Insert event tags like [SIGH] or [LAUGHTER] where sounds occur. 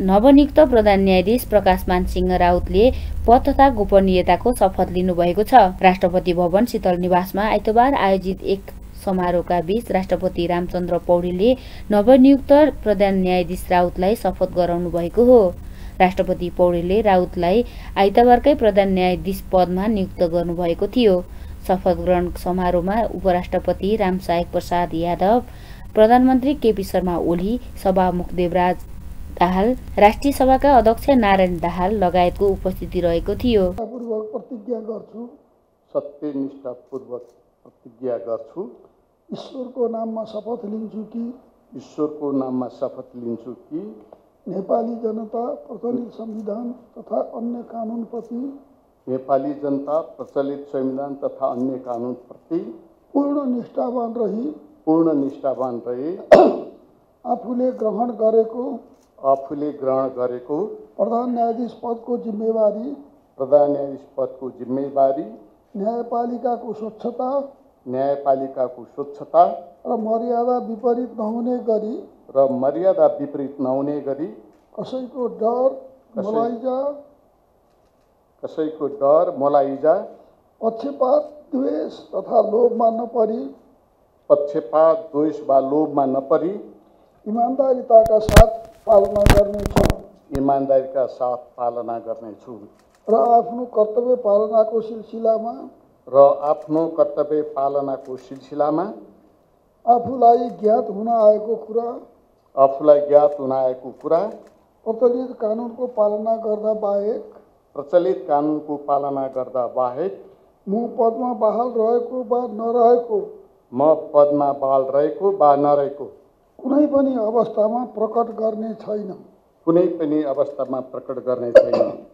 नवनियुक्त प्रधान न्यायाधीश प्रकाशमान सिंह राउतले पद तथा गोपनीयताको शपथ लिनुभएको छ। राष्ट्रपति भवन शीतल निवासमा आइतबार आयोजित एक समारोहका बीच राष्ट्रपति रामचन्द्र पौडेलले नवनियुक्त प्रधान न्यायाधीश राउतलाई शपथ गराउनु भएको हो। राष्ट्रपति पौडेलले राउतलाई आइतबारकै प्रधान न्यायाधीश पदमा नियुक्त गर्नुभएको थियो। शपथ ग्रहण समारोहमा उपराष्ट्रपति रामसायक प्रसाद यादव प्रधानमन्त्री केपी शर्मा ओली सभामुख देवराज दाहाल राष्ट्रिय सभाका अध्यक्ष नारायण दाहाल लगायतको उपस्थिति रहेको थियो। प्रतिज्ञा गर्छु। सत्यनिष्ठापूर्वक प्रतिज्ञा गर्छु। ईश्वरको नाममा शपथ लिन्छु कि? ईश्वरको नाममा शपथ लिन्छु कि? नेपाली जनता प्रचलित संविधान तथा अन्य कानुनप्रति नेपाली जनता प्रचलित संविधान तथा अन्य कानुनप्रति पूर्ण निष्ठावान रही। पूर्ण निष्ठावान रहे। [COUGHS] आफूले ग्रहण गरेको आफूले ग्रहण गरेको प्रधान न्यायाधीश पदको जिम्मेवारी प्रधान न्यायाधीश पदको जिम्मेवारी न्यायपालिकाको स्वच्छता न्यायपालिकाको स्वच्छता र मर्यादा विपरीत नहुने गरी र मर्यादा विपरीत नहुने गरी कसैको डर मलाइजा कसैको डर मलाइजा पक्षपात द्वेष तथा लोभमा नपरी पक्षपात द्वेष वा लोभमा नपरी इमान्दारिताका साथ पालना गर्नेछु इमान्दारीका साथ पालना गर्नेछु र आफ्नो कर्तव्य पालनाको सिलसिलामा र आफ्नो कर्तव्य पालनाको सिलसिलामा आफूलाई ज्ञात हुन आएको कुरा आफूलाई ज्ञात हुन आएको कुरा प्रचलित कानुनको पालना गर्दा बाहेक प्रचलित कानुनको पालना गर्दा बाहेक म पदमा बहाल रहेको वा नरहेको? म पदमा बाल रहेको वा नरहेको? कुनै पनि अवस्थामा प्रकट गर्ने छैन। कुनै पनि अवस्थामा प्रकट गर्ने छैन।